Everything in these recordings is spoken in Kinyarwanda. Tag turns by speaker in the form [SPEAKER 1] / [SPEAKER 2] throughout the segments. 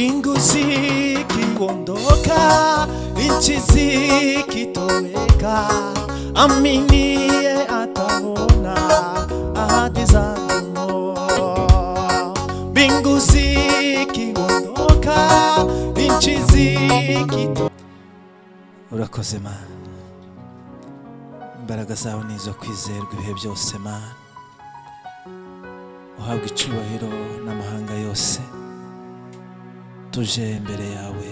[SPEAKER 1] mbingu zikiondoka, nchi zikitoweka, aminie ataona ahadi za. Mbingu zikiondoka, nchi zikitoweka. urakoze mana imbaraga zawe ni izo kwizerwa ibihe byose mana uhabwa icyubahiro n'amahanga yose tuje imbere yawe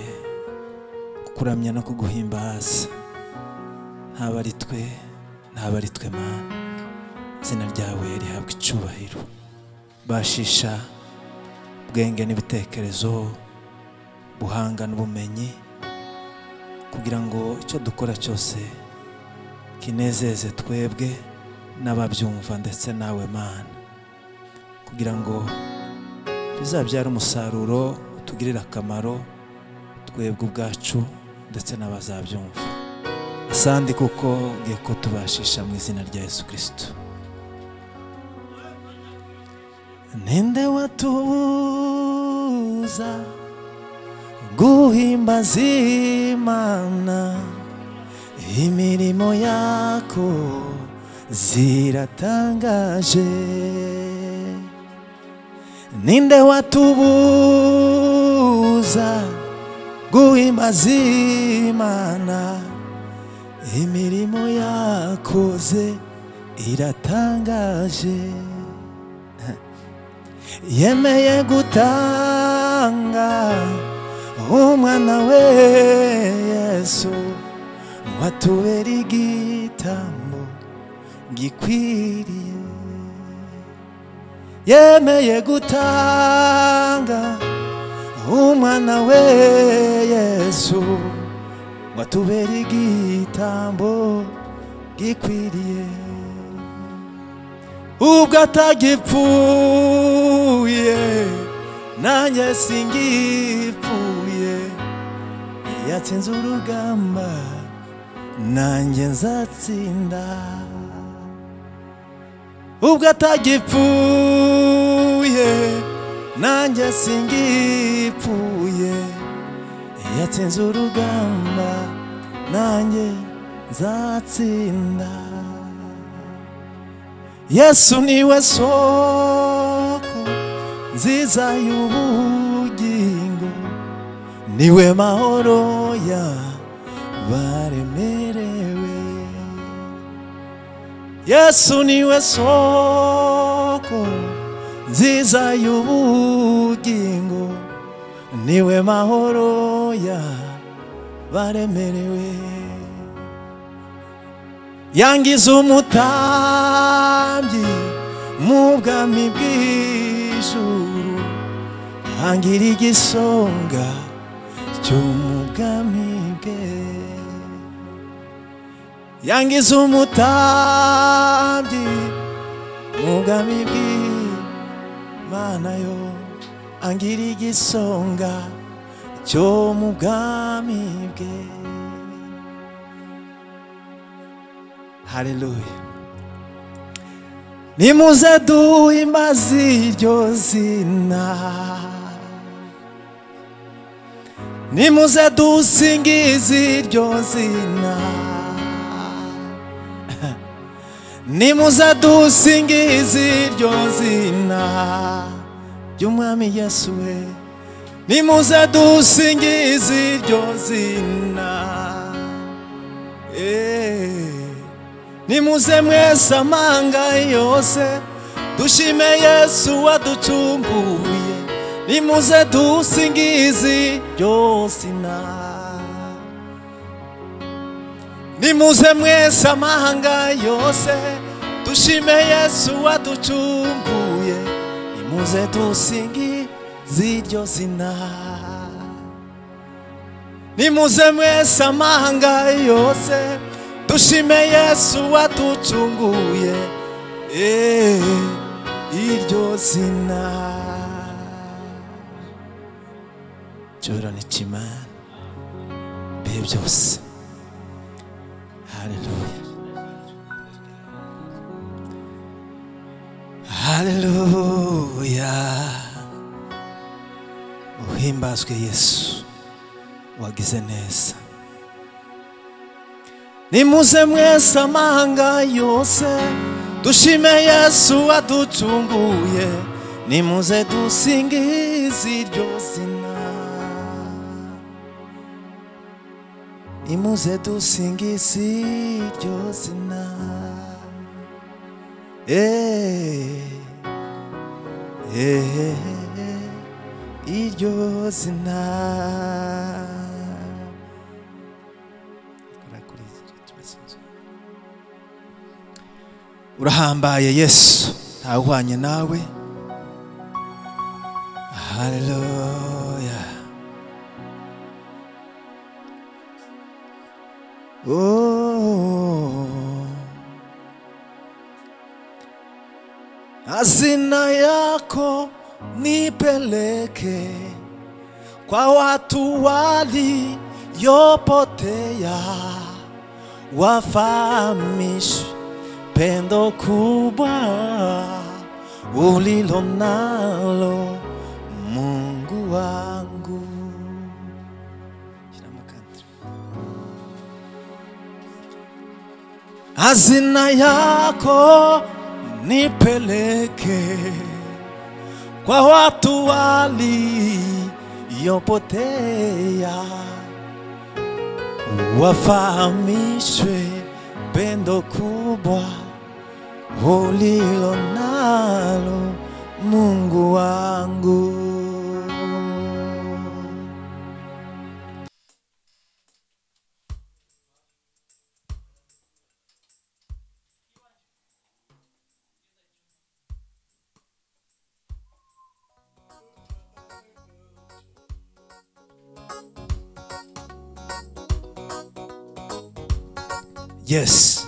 [SPEAKER 1] kukuramya no kuguhimbaza ntaba ari twe ntaba ari twe mana. Izina ryawe rihabwa icyubahiro. Bashisha ubwenge n'ibitekerezo buhanga n'ubumenyi kugira ngo icyo dukora cyose kinezeze twebwe n'ababyumva ndetse nawe mana. Kugira ngo bizabyare umusaruro utugirire akamaro twebwe ubwacu ndetse n'abazabyumva. Asandi kuko ugiye ko tubashisha mu izina rya yesu kirisito ninde watuza guhimbaza imana imirimo yako ziratangaje. Ninde watubuza guhimbaza imana imirimo yakoze iratangaje? Yemeye gutanga umwana we yesu watubera igitambo gikwiriye yemeye gutanga umwana we yesu watubera igitambo gikwiriye. Ubwo atagipfuye nanjye singipfuye. Yatsinze urugamba nanjye nzatsinda. Ubwo atagipfuye nanjye singipfuye. Yatsinze urugamba nanjye nzatsinda. Yesu ni we soko nziza y'ubugingo. Niwe mahoro ya baremerewe. Yesu ni we soko nziza y'ubugingo niwe mahoro ya baremerewe. Yangiza umutambyi mu bwami bw'ijuru yangira igisonga cy'umugami bwe. Yangiza umutambyi mu bwami bw'imana yo angira igisonga cyo mu bwami bwe haleluya nimuze duhimbaze iryo zina. Nimuze dusingize iryo zina. Nimuze dusingize iryo zina ry'umwami yesu we. Nimuze dusingize iryo zina. Eh. nimuze mwese amanga yose. Dushime yesu waducunguye nimuze dusingize iryo zina. Nimuze mwese amahanga yose dushime yesu waducunguye. Nimuze dusingize iryo zina. Nimuze mwese amahanga yose dushime yesu waducunguye. Eh, iryo zina. Cyoro ni kimana bihe byose. Haleluya uhimbazwe yesu. Wagize neza. Nimuze mwese amahanga yose. Dushime yesu waducunguye nimuze dusingize iryo zina nimuze dusingize iryo zina. Eh, eh, iryo zina. Urahambaye yesu ntawuhwanye nawe. Haleluya oh. yako nipeleke kwa watu waliopotea, wafahamishi pendo kubwa ulilo nalo Mungu wangu. Hazina yako nipeleke kwa watu waliopotea, wafahamishwe pendo kubwa ulilo nalo Mungu wangu. Yes.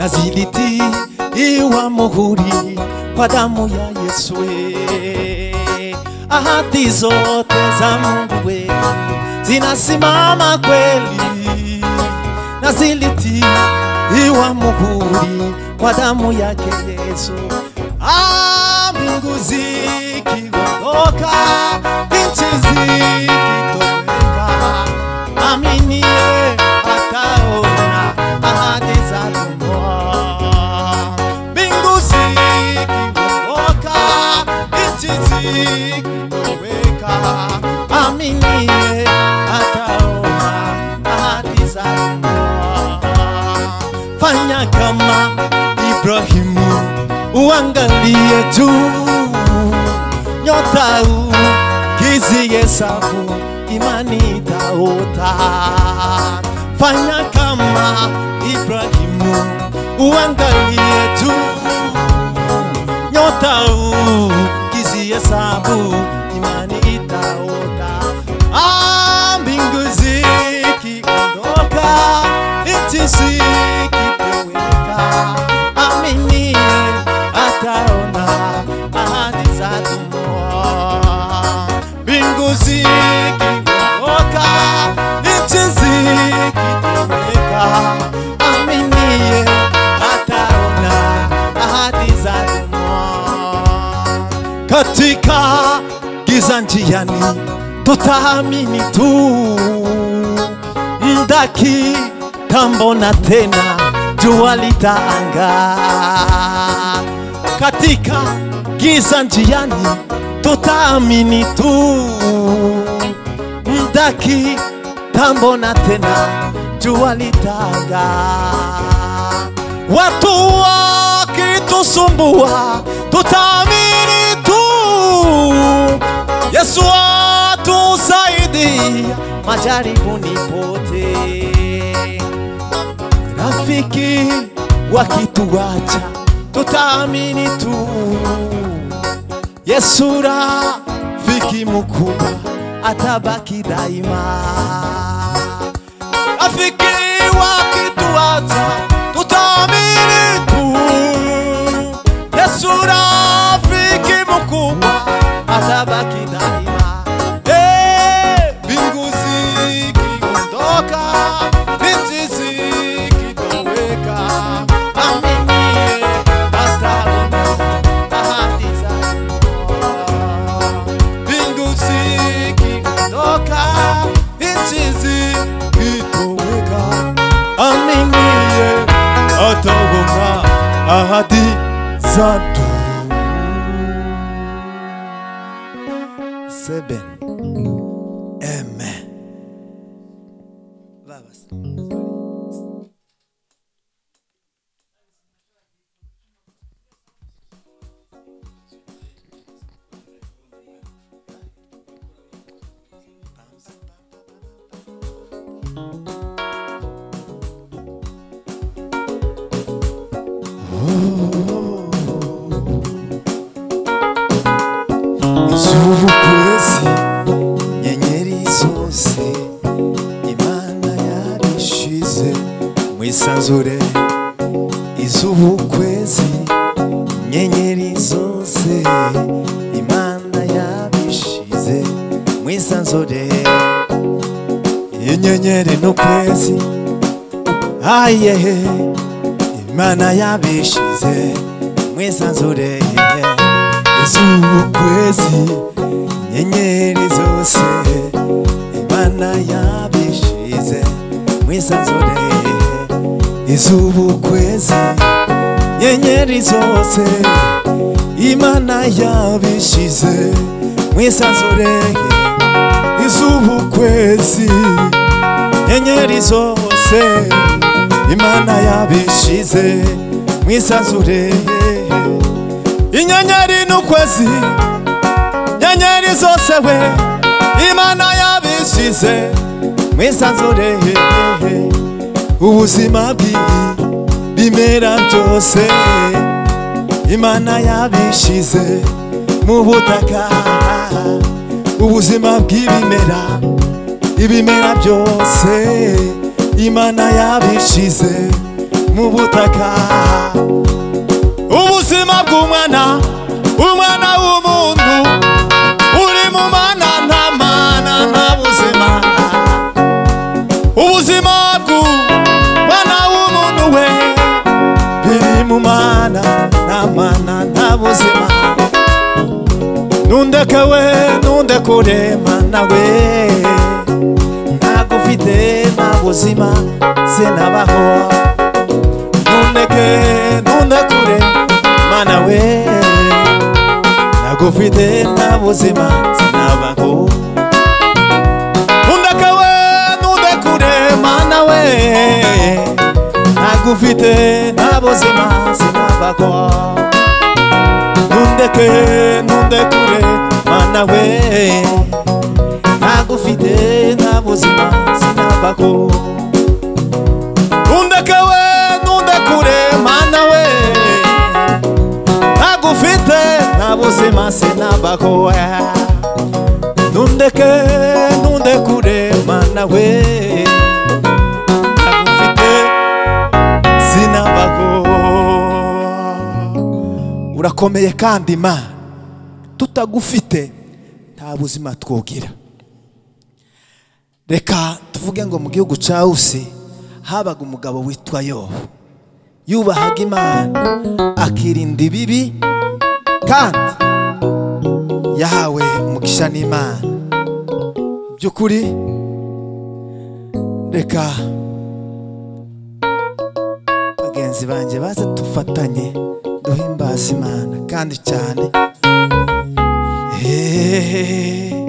[SPEAKER 1] Na zilitiwa muhuri kwa damu ya Yesu. Ahadi zote za Mungu wetu zinasimama kweli na zilitiwa muhuri kwa damu yake Yesu. Ah, mbingu zikiondoka, nchi zikitoweka, Ndiye tu nyota ukizie safu, imani itaota. Fanya kama Ibrahimu, uangalie tu nyota ukizie safu katika giza njiani tutaamini tu. Mdaki tambona tena jua litaanga. Katika giza njiani tutaamini tu. Mdaki tambona tena jua litaanga. Watu wakitusumbua tutaamini tu Yesu atusaidia majaribuni pote. Rafiki wakituacha tutaamini tu Yesu rafiki mkubwa atabaki daima. Rafiki wakituacha ahadi zandu seben. Isanzure. Iz'ubukwezi nyenyeri zose imana yabishize mu isanzure. Inyenyeri n'ukwezi ayehe imana yabishize mu isanzure iz'ubukwezi nyenyeri zose. Imana yabishize mu isanzure iz'ubukwezi nyenyeri zose. Imana yabishize mu isanzure iz'ubukwezi nyenyeri zose. Imana yabishize mu isanzure inyenyeri n'ukwezi nyenyeri zose we. Imana yabishize mu isanzure ubuzima bw'ibimera byose. Imana yabishize mu butaka. Ubuzima bw'ibimera ibimera byose. Imana yabishize mu butaka. Ubuzima bw'umwana umwana w'umuntu uri mu mana nta mana nta buzima. Ubuzima bw'umwana w'umuntu we biri mu mana nta mana nta buzima. Nundeke we nundekure mana we kuzima sinabaho ntuneke ntunekure mana we. Nagufite na buzima sinabaho ntundeke we ntunekure mana we. Nagufite na buzima sinabaho ntundeke ntunekure mana we. Ufite nta buzima nundeke we nundekure mana we. Ntabwo ufite nta buzima sinabaho nundeke nundekure mana we. Ntabwo ufite sinabaho urakomeye kandi mana tutagufite nta buzima twogira. reka tuvuge ngo mu gihugu cya usi habaga umugabo witwa yobu. Yubahaga imana akirinda ibibi kandi yahawe umugisha n'imana. By'ukuri reka bagenzi banjye baze dufatanye duhimbaza imana kandi cyane. Hehehehe